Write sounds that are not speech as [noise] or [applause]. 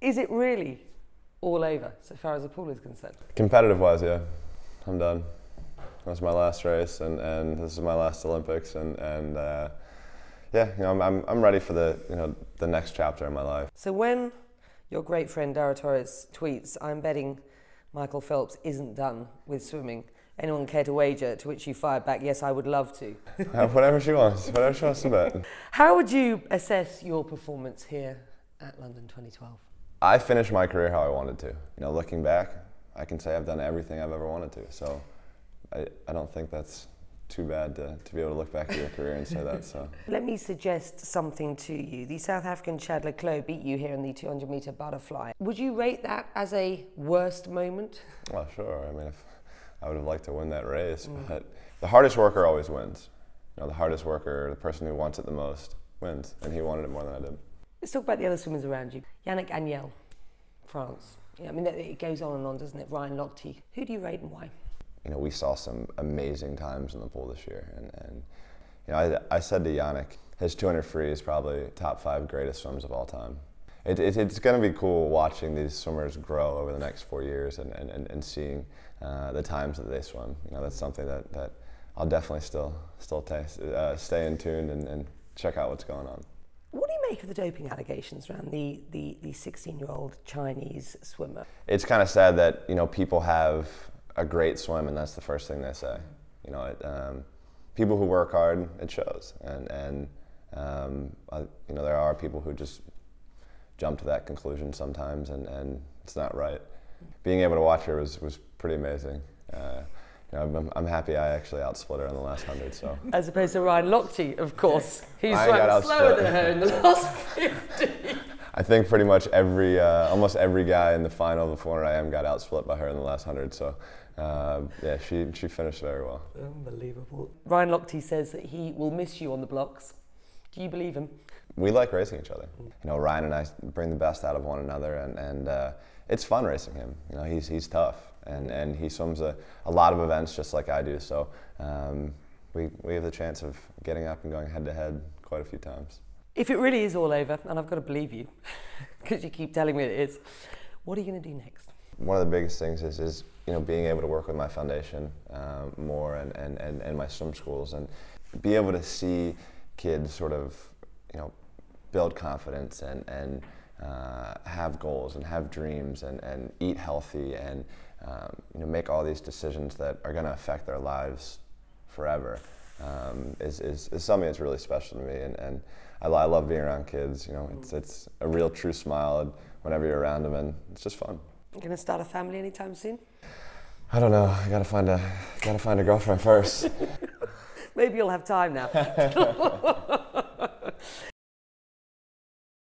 Is it really all over so far as the pool is concerned? Competitive wise, yeah, I'm done. That was my last race, and, and this is my last Olympics, and, and uh, yeah, you know, I'm, I'm, I'm ready for the you know the next chapter in my life. So when your great friend Dara Torres tweets, "I'm betting Michael Phelps isn't done with swimming," anyone care to wager? To which you fired back, "Yes, I would love to." [laughs] Uh, whatever she wants, whatever she wants to bet. How would you assess your performance here at London 2012? I finished my career how I wanted to. You know, looking back, I can say I've done everything I've ever wanted to. So I, I don't think that's too bad to, to be able to look back at your career and say that. So [laughs] Let me suggest something to you. The South African Chad le Clos beat you here in the 200 metre butterfly. Would you rate that as a worst moment? well, sure. I mean, if I would have liked to win that race, mm. but the hardest worker always wins. You know, the hardest worker, the person who wants it the most, wins, and he wanted it more than I did. Let's talk about the other swimmers around you. Yannick Agnel, France. Yeah, I mean, it goes on and on, doesn't it? Ryan Lochte. Who do you rate and why? you know, we saw some amazing times in the pool this year. And, and you know, I, I said to Yannick, his 200 free is probably top five greatest swims of all time. It, it, it's going to be cool watching these swimmers grow over the next four years and, and, and, and seeing uh, the times that they swim. You know, that's something that, that I'll definitely still, still taste, uh, stay in tune and, and check out what's going on. Make of the doping allegations around the, the, the 16-year-old Chinese swimmer? It's kind of sad that, you know, people have a great swim, and that's the first thing they say. You know, it, um, people who work hard, it shows, and and um, I, you know there are people who just jump to that conclusion sometimes, and, and it's not right. Being able to watch her was, was pretty amazing. You know, I'm, I'm happy I actually outsplit her in the last hundred. So [laughs] As opposed to Ryan Lochte, of course, he's I swam slower outsplit. than her in the [laughs] last 50. I think pretty much every uh, almost every guy in the final of the 400 IM got outsplit by her in the last hundred. So uh, yeah, she she finished very well. Unbelievable. Ryan Lochte says that he will miss you on the blocks. Do you believe him? we like racing each other. You know, Ryan and I bring the best out of one another, and, and uh, it's fun racing him. You know, he's, he's tough, and, and he swims a, a lot of events just like I do. So um, we, we have the chance of getting up and going head to head quite a few times. If it really is all over, and I've got to believe you, [laughs] because you keep telling me it is, what are you going to do next? One of the biggest things is, is you know, being able to work with my foundation um, more and, and, and, and my swim schools and be able to see kids sort of, you know, build confidence and, and uh, have goals and have dreams and, and eat healthy and um, you know, make all these decisions that are going to affect their lives forever um, is, is, is something that's really special to me. And, and I, I love being around kids. You know, it's, it's a real true smile whenever you're around them, and it's just fun. You going to start a family anytime soon? I don't know. I gotta find a gotta find a girlfriend first. [laughs] Maybe you'll have time now. [laughs]